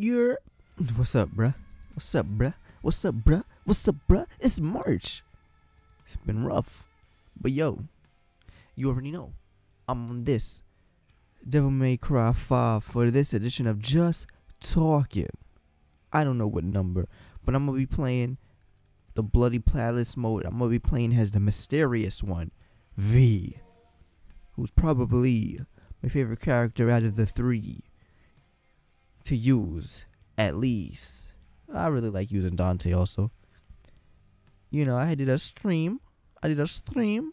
You're. What's up, bruh? What's up, bruh? What's up, bruh? What's up, bruh? It's March. It's been rough. But yo, you already know. I'm on this. Devil May Cry 5 for this edition of Just Talking. I don't know what number, but I'm gonna be playing the Bloody Palace mode. I'm gonna be playing as the mysterious one, V, who's probably my favorite character out of the three to use, at least. I really like using Dante also. You know, I did a stream. I did a stream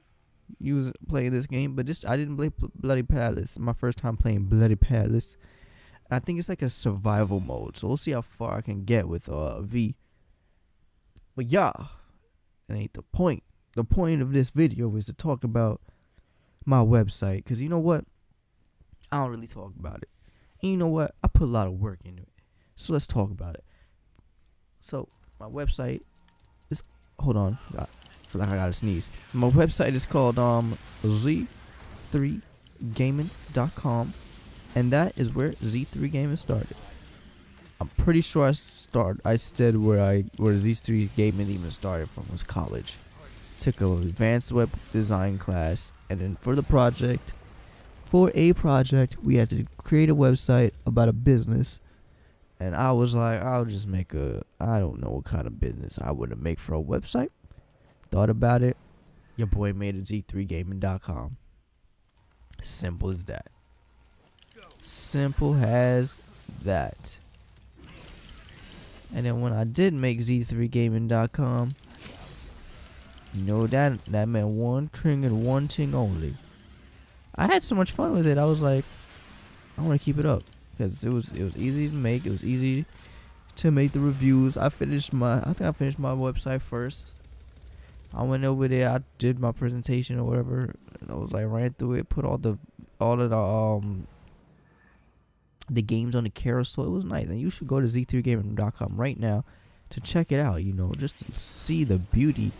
use playing this game, but this I didn't play Bloody Palace. My first time playing Bloody Palace. I think it's like a survival mode, so we'll see how far I can get with uh V. But yeah, that ain't the point. The point of this video is to talk about my website, cause you know what, I don't really talk about it. And you know what, I put a lot of work into it. So let's talk about it. So my website is hold on, I feel like I gotta sneeze. My website is called um z3gaming.com and that is where Z3 Gaming started. I'm pretty sure I start I said where I where Z3 Gaming even started from was college. Took a advanced web design class and then for the project for a project we had to create a website about a business and I was like I'll just make a I don't know what kind of business I would make for a website. Thought about it. Your boy made it z3gaming.com. Simple as that. Simple as that. And then when I did make z3gaming.com, you know that that meant one thing and one thing only. I had so much fun with it. I was like, I want to keep it up because it was it was easy to make. It was easy to make the reviews. I finished my I think I finished my website first. I went over there. I did my presentation or whatever. And I was like ran through it, put all the all of the um the games on the carousel. It was nice, and you should go to z3gaming.com right now to check it out. You know, just to see the beauty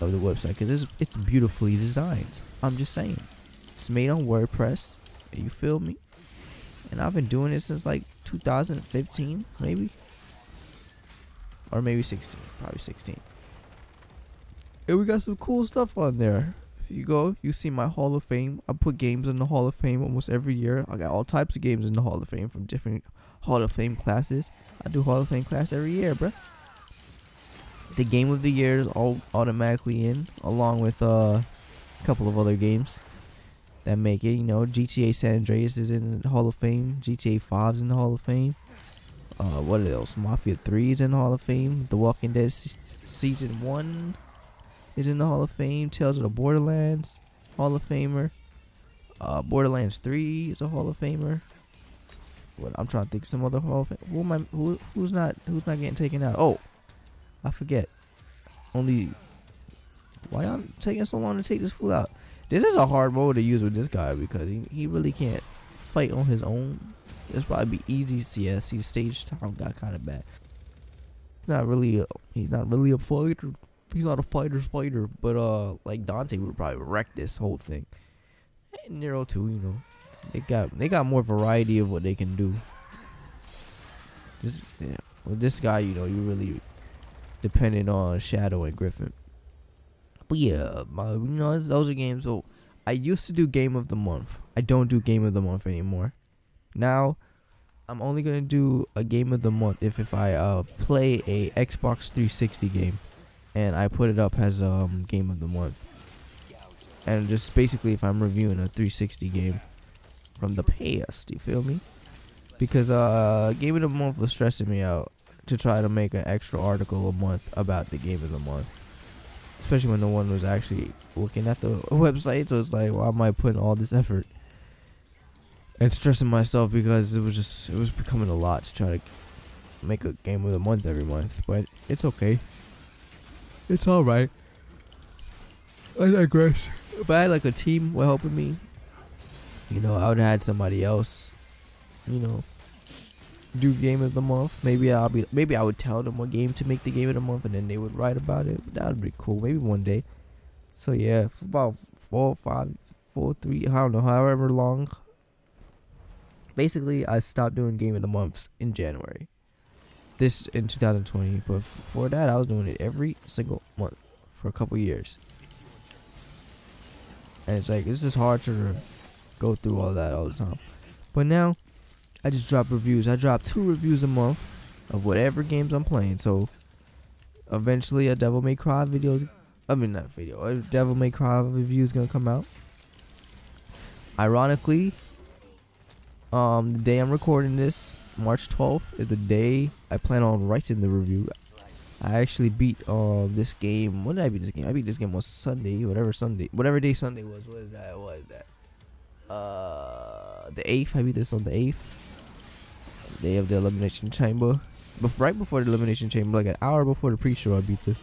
of the website because it's it's beautifully designed. I'm just saying, it's made on WordPress. You feel me? And I've been doing it since like 2015, maybe, or maybe 16, probably 16. And we got some cool stuff on there. If you go, you see my Hall of Fame. I put games in the Hall of Fame almost every year. I got all types of games in the Hall of Fame from different Hall of Fame classes. I do Hall of Fame class every year, bruh. The game of the year is all automatically in, along with uh, a couple of other games that make it. You know, GTA San Andreas is in the Hall of Fame. GTA 5 is in the Hall of Fame. Uh, what else? Mafia 3 is in the Hall of Fame. The Walking Dead season 1 is in the Hall of Fame. Tales of the Borderlands, Hall of Famer. Uh, Borderlands 3 is a Hall of Famer. What I'm trying to think some other Hall of Fame. Who am I, who, who's not who's not getting taken out? Oh, I forget. Only why y'all taking so long to take this fool out? This is a hard mode to use with this guy because he, he really can't fight on his own. This probably be easy CS. His stage time got kind of bad. He's not really a, he's not really a fighter he's not a fighter's fighter, but uh, like Dante would probably wreck this whole thing. And Nero too, you know, they got they got more variety of what they can do. Just yeah, with this guy, you know, you really dependent on Shadow and Griffon. Yeah, you know, those are games. So I used to do game of the month. I don't do game of the month anymore. Now. I'm only gonna do a game of the month if if I uh play a Xbox 360 game and I put it up as um game of the month. And just basically if I'm reviewing a 360 game from the past, you feel me? Because uh game of the month was stressing me out to try to make an extra article a month about the game of the month. Especially when no one was actually looking at the website, so it's like why am I putting all this effort? And stressing myself because it was just it was becoming a lot to try to make a game of the month every month, but it's okay. It's alright. I digress. If I had like a team were helping me, you know, I would have had somebody else, you know, do game of the month. Maybe I'll be maybe I would tell them what game to make the game of the month and then they would write about it. That would be cool. Maybe one day. So yeah, about four, five, four, three, I don't know, however long. Basically, I stopped doing game of the months in January. This in 2020, but before that, I was doing it every single month for a couple years. And it's like it's just hard to go through all that all the time. But now, I just drop reviews. I drop two reviews a month of whatever games I'm playing. So eventually, a Devil May Cry video. I mean, not video. A Devil May Cry review is gonna come out. Ironically, um, the day I'm recording this, March 12th, is the day I plan on writing the review. I actually beat um this game. When did I beat this game? I beat this game on Sunday, whatever Sunday, whatever day Sunday was. What is that? What is that? Uh, the eighth. I beat this on the eighth. Day of the elimination chamber. But right before the elimination chamber, like an hour before the pre-show, I beat this.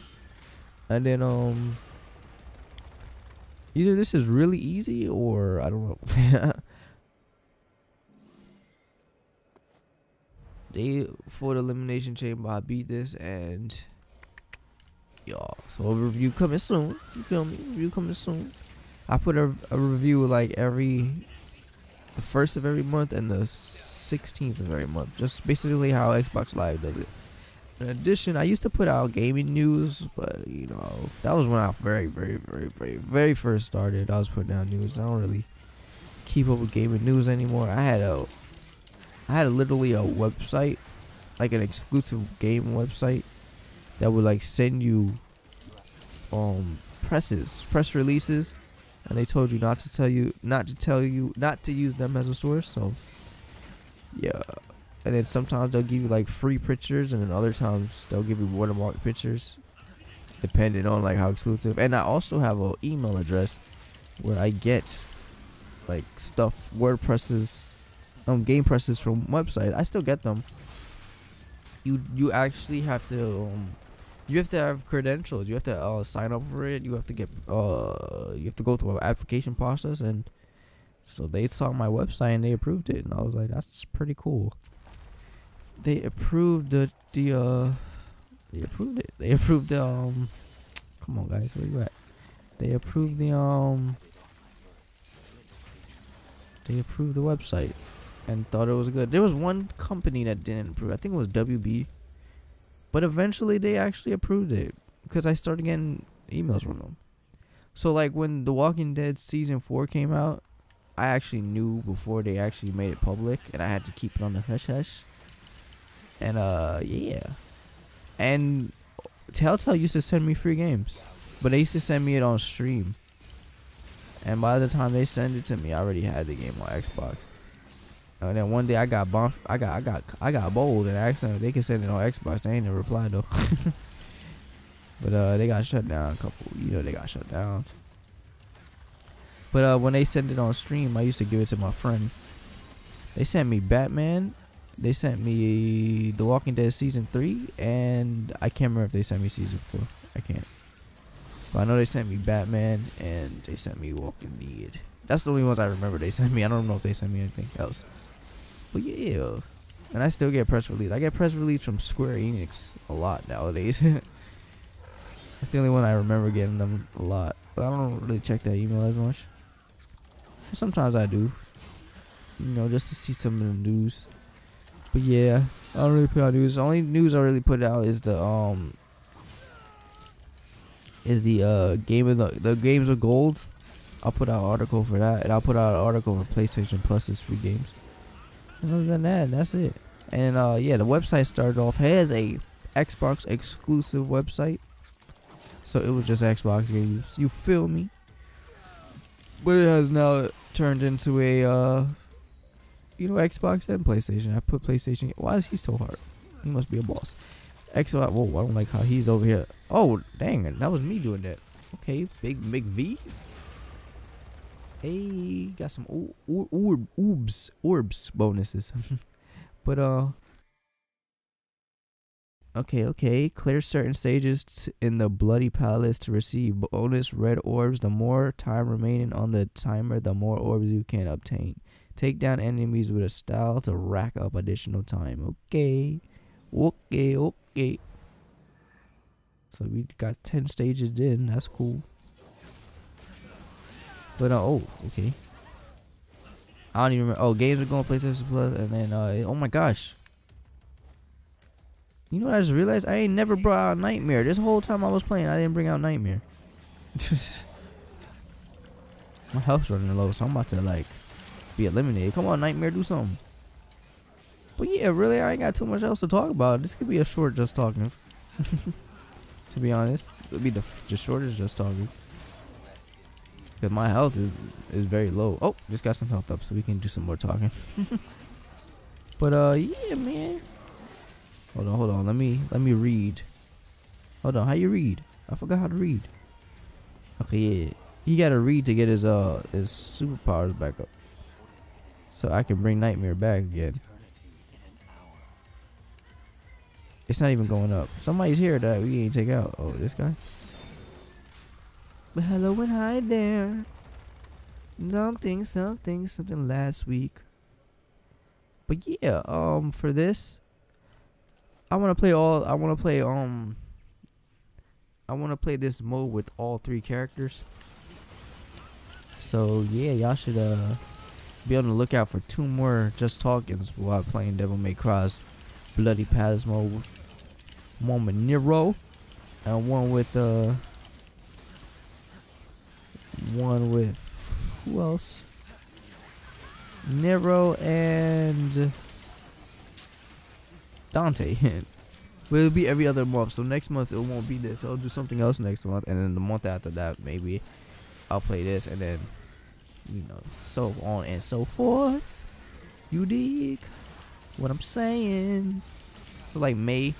And then um, either this is really easy or I don't know. day for the elimination chamber, I beat this and y'all. So a review coming soon. You feel me? Review coming soon. I put a, a review like every the first of every month and the 16th of every month. Just basically how Xbox Live does it. In addition, I used to put out gaming news, but you know that was when I very, very, very, very, very first started. I was putting out news. I don't really keep up with gaming news anymore. I had a I had a, literally a website, like an exclusive game website, that would like send you um presses, press releases, and they told you not to tell you, not to tell you, not to use them as a source. So yeah, and then sometimes they'll give you like free pictures, and then other times they'll give you watermark pictures, depending on like how exclusive. And I also have an email address where I get like stuff, WordPresses um game presses from website. I still get them. You you actually have to um you have to have credentials. You have to uh, sign up for it. You have to get uh you have to go through an application process and so they saw my website and they approved it and I was like that's pretty cool. They approved the the uh they approved it. They approved the um come on guys, where you at? They approved the um they approved the website and thought it was good. There was one company that didn't approve. I think it was WB. But eventually they actually approved it because I started getting emails from them. So like when The Walking Dead season 4 came out, I actually knew before they actually made it public and I had to keep it on the hush hush. And uh yeah. And Telltale used to send me free games. But they used to send me it on Steam. And by the time they send it to me, I already had the game on Xbox. And then one day I got bumped. I got I got I got bold and accidentally they can send it on Xbox. They ain't never replied though. but uh, they got shut down. A couple, you know, they got shut down. But uh, when they sent it on Steam, I used to give it to my friend. They sent me Batman. They sent me The Walking Dead season three, and I can't remember if they sent me season four. I can't. But I know they sent me Batman and they sent me Walking Dead. That's the only ones I remember they sent me. I don't know if they sent me anything else. But yeah. And I still get press release. I get press release from Square Enix a lot nowadays. That's the only one I remember getting them a lot. But I don't really check that email as much. Sometimes I do. You know, just to see some of the news. But yeah, I don't really put out news. The only news I really put out is the um is the uh game of the the games of gold. I'll put out an article for that, and I'll put out an article for PlayStation Plus's free games. And other than that, that's it. And uh, yeah, the website started off has a Xbox exclusive website, so it was just Xbox games. You feel me? But it has now turned into a uh, you know, Xbox and PlayStation. I put PlayStation. Why is he so hard? He must be a boss. Xbox. Whoa, I don't like how he's over here. Oh, dang it! That was me doing that. Okay, big big V. Hey, got some or, or, orbs, orbs bonuses. but, uh, okay, okay. Clear certain stages in the Bloody Palace to receive bonus red orbs. The more time remaining on the timer, the more orbs you can obtain. Take down enemies with a style to rack up additional time. Okay, okay, okay. So we got 10 stages in. That's cool. But uh, oh, okay. I don't even remember. Oh, games are going PlayStation Plus, and then uh, oh my gosh. You know what I just realized? I ain't never brought out Nightmare. This whole time I was playing, I didn't bring out Nightmare. My health's running low, so I'm about to like be eliminated. Come on, Nightmare, do something. But yeah, really, I ain't got too much else to talk about. This could be a short just talking. to be honest, it'll be the just shortest just talking. Cause my health is is very low. Oh, just got some health up, so we can do some more talking. but uh, yeah, man. Hold on, hold on. Let me let me read. Hold on, how you read? I forgot how to read. Okay, yeah. He gotta read to get his uh his superpowers back up. So I can bring Nightmare back again. It's not even going up. Somebody's here that we ain't take out. Oh, this guy? But hello and hi there. Something, something, something last week. But yeah, um, for this, I want to play all. I want to play um. I want to play this mode with all three characters. So yeah, y'all should uh be on the lookout for two more just talkings while playing Devil May Cry's Bloody Phasmo. One with Nero, and one with uh one with who else? Nero and Dante. but it'll be every other month. So next month it won't be this. I'll do something else next month, and then the month after that maybe I'll play this, and then you know so on and so forth. You dig what I'm saying? So like May.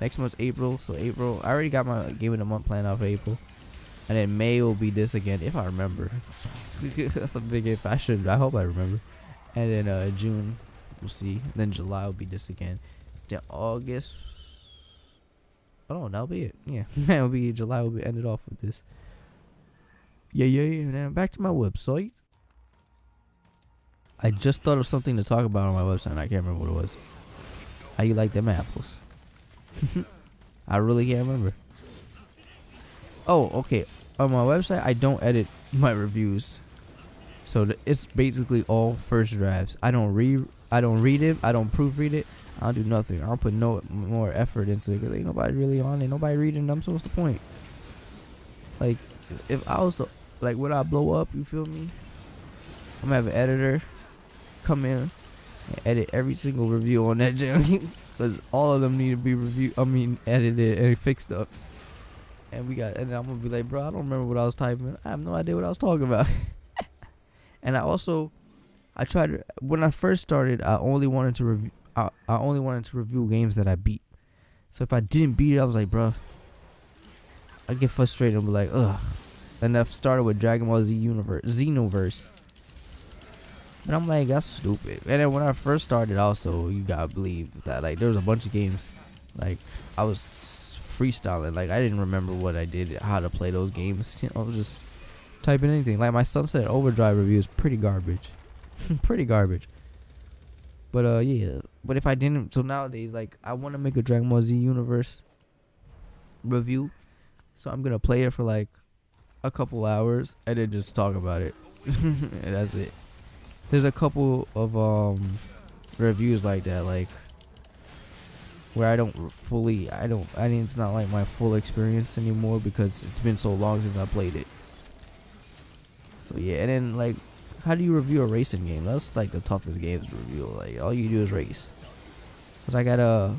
Next month's April. So April. I already got my game of the month planned out for April. And then May will be this again if I remember. That's a big if. I should. I hope I remember. And then uh, June We'll see. Then July will be this again. Then August. Oh, that'll be it. Yeah, that'll be July. Will be ended off with this. Yeah, yeah, yeah. Now back to my website. I just thought of something to talk about on my website. I can't remember what it was. How you like them apples? I really can't remember. Oh, okay. On my website, I don't edit my reviews, so it's basically all first drafts. I don't read I don't read it. I don't proofread it. I don't do nothing. I don't put no more effort into it. Cause ain't nobody really on it. Nobody reading them. So what's the point? Like, if I was the like, would I blow up? You feel me? I'm gonna have an editor come in and edit every single review on that channel. Cause all of them need to be reviewed. I mean, edited and fixed up. And we got, and I'm gonna be like, bro, I don't remember what I was typing. I have no idea what I was talking about. and I also I tried when I first started. I only wanted to review. I, I only wanted to review games that I beat. So if I didn't beat it, I was like, bro, I get frustrated and be like, ugh. And I started with Dragon Ball Z Universe, Xenoverse. And I'm like, that's stupid. And then when I first started, also, you gotta believe that like there was a bunch of games, like I was freestyling. Like I didn't remember what I did, how to play those games. You know, I was just typing anything. Like my Sunset Overdrive review is pretty garbage. pretty garbage. But uh, yeah. But if I didn't, so nowadays, like, I want to make a Dragon Ball Z Universe review, so I'm gonna play it for like a couple hours and then just talk about it. that's it. There's a couple of um reviews like that, like where I don't fully, I don't, I mean, it's not like my full experience anymore because it's been so long since I played it. So yeah, and then like how do you review a racing game? That's like the toughest games to review. Like all you do is race. Cause I got a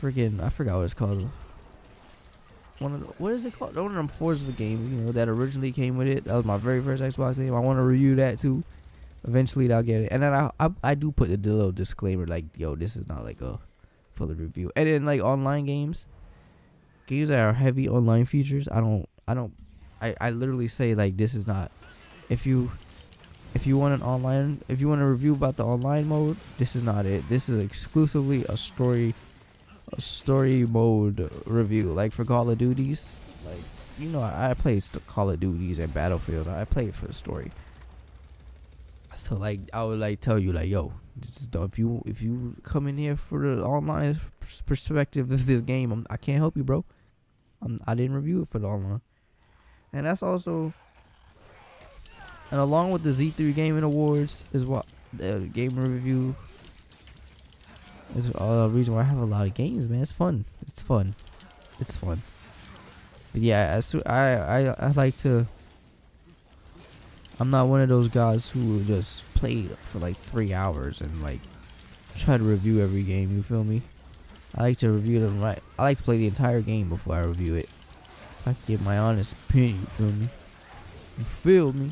freaking I forgot what it's called. One of the, what is it called? One of them Forza games, you know, that originally came with it. That was my very first Xbox game. I want to review that too. Eventually, I'll get it. And then I, I I do put the little disclaimer like, yo, this is not like a full review. And then like online games, games that are heavy online features, I don't I don't I I literally say like this is not. If you if you want an online if you want a review about the online mode this is not it. This is exclusively a story a story mode review. Like for call of duties like you know i, I play call of duties and battlefield. I play it for the story. So like i would like tell you like yo this is if you if you come in here for the online perspective of this game I'm, i can not help you bro. I'm, i didn't review it for the online. And that's also and along with the Z3 Gaming Awards is what the game review It's a uh, reason why I have a lot of games, man. It's fun. It's fun. It's fun. But yeah, I, I, I like to. I'm not one of those guys who just play for like three hours and like try to review every game. You feel me? I like to review them right. I like to play the entire game before I review it, so I can get my honest opinion. You feel me? You feel me?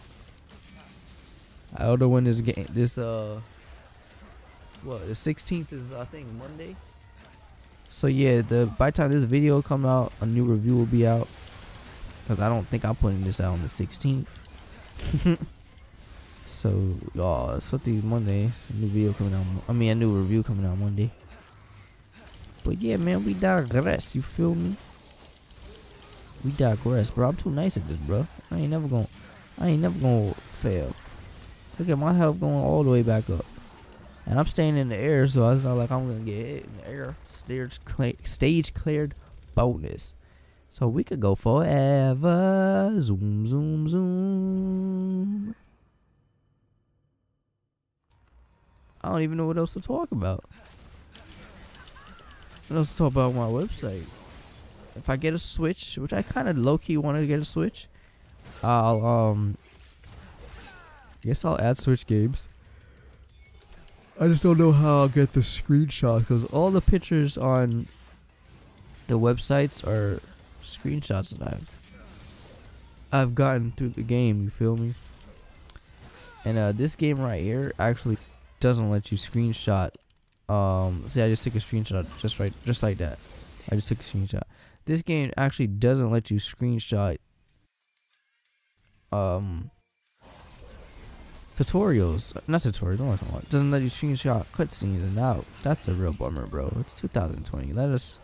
I know when this game, this uh, what the 16th is I think Monday. So yeah, the by the time this video come out, a new review will be out. Cause I don't think I'm putting this out on the 16th. so y'all, it's 50 Monday. A new video coming out. I mean, a new review coming out Monday. But yeah, man, we digress. You feel me? We digress, bro. I'm too nice at this, bro. I ain't never gonna. I ain't never gonna fail. Look at my health going all the way back up. And I'm staying in the air, so it's not like I'm gonna get hit in the air. Stage, clear, stage cleared bonus. So we could go forever. Zoom, zoom, zoom. I don't even know what else to talk about. What else to talk about on my website? If I get a Switch, which I kind of low key wanted to get a Switch, I'll um. Guess I'll add Switch games. I just don't know how I'll get the screenshot because all the pictures on the websites are screenshots that I've I've gotten through the game. You feel me? And uh, this game right here actually doesn't let you screenshot. Um, see, I just took a screenshot just right, just like that. I just took a screenshot. This game actually doesn't let you screenshot. Um, tutorials, not tutorials. Don't Doesn't let you screenshot cutscenes, and now that's a real bummer, bro. It's 2020. Let us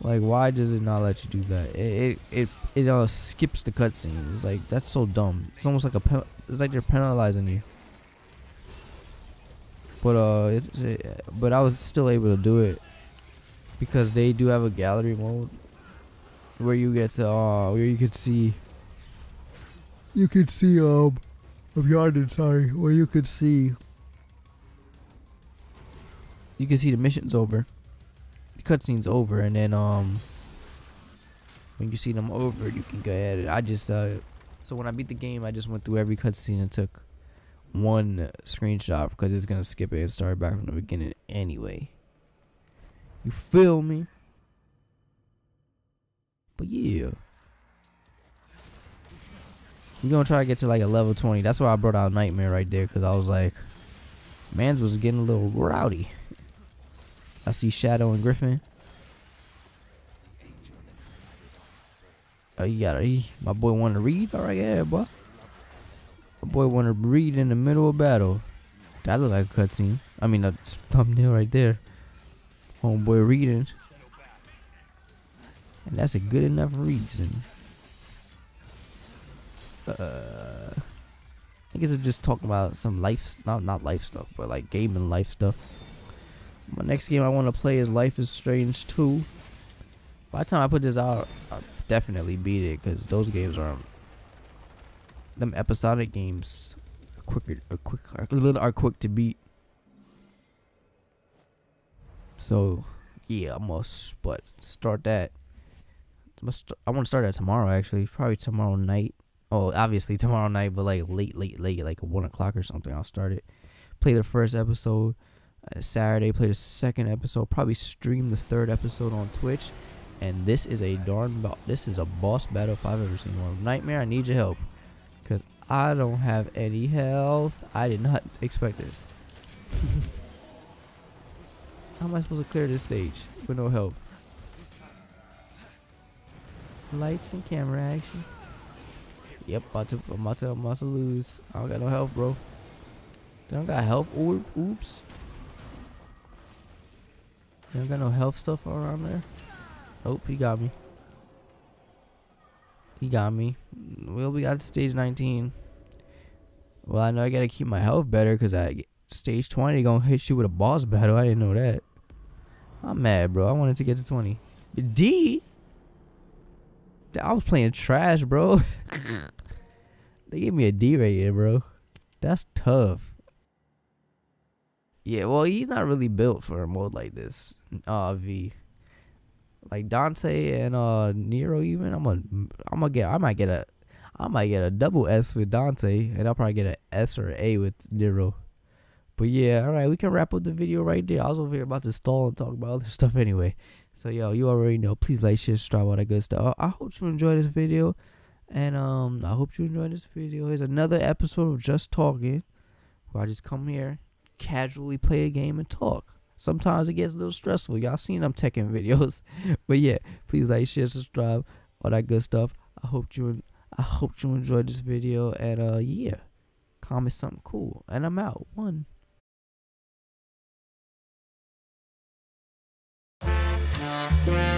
like, why does it not let you do that? It it it, it uh skips the cutscenes. Like that's so dumb. It's almost like a pen- it's like they're penalizing you. But uh, it, but I was still able to do it because they do have a gallery mode where you get to uh where you can see. You can see um, I'm yawning. Sorry, where you could see. You can see the mission's over The cutscene's over, and then um, when you see them over, you can go ahead. I just uh, so when I beat the game, I just went through every cutscene and took one screenshot because it's gonna skip it and start back from the beginning anyway. You feel me? But yeah. We're gonna try to get to like a level 20. That's why I brought out Nightmare right there, because I was like, Mans was getting a little rowdy. I see Shadow and Griffon. Oh, you got it. My boy want to read? Alright, yeah, boy. My boy want to read in the middle of battle. That look like a cutscene. I mean, a thumbnail right there. Homeboy reading. And that's a good enough reason. Uh, I guess I'm just talking about some life, not not life stuff, but like gaming life stuff. My next game I want to play is Life is Strange 2. By the time I put this out, I'll definitely beat it because those games are them episodic games are quicker are quick are, are quick to beat. So yeah, I must but start that. I want to start that tomorrow actually, probably tomorrow night. Oh, obviously tomorrow night, but like late, late, late, like one o'clock or something. I'll start it. Play the first episode uh, Saturday, play the second episode. Probably stream the third episode on Twitch. And this is a darn bo- this is a boss battle if I've ever seen one. Nightmare, I need your help, cause I don't have any health. I did not expect this. How am I supposed to clear this stage with no help? Lights and camera action. Yep, about to, I'm about to, about to lose. I don't got no health, bro. I don't got health. Oops. You don't got no health stuff around there? Oh, he got me. He got me. Well, we got stage 19. Well, I know I gotta keep my health better because I stage 20 gonna hit you with a boss battle. I didn't know that. I'm mad, bro. I wanted to get to 20. D? I was playing trash, bro. they gave me a D rating, bro. That's tough. Yeah, well, he's not really built for a mode like this. Uh, V. Like Dante and uh Nero, even I'm gonna I'm gonna get I might get a I might get a double S with Dante, and I'll probably get an S or A with Nero. But yeah, all right, we can wrap up the video right there. I was over here about to stall and talk about other stuff anyway. So yo, you already know. Please like, share, subscribe, all that good stuff. I hope you enjoyed this video, and um, I hope you enjoyed this video. It's another episode of Just Talking, where I just come here, casually play a game and talk. Sometimes it gets a little stressful. Y'all seen I'm taking videos, but yeah, please like, share, subscribe, all that good stuff. I hope you, I hope you enjoyed this video, and uh, yeah, comment something cool, and I'm out. One. Yeah.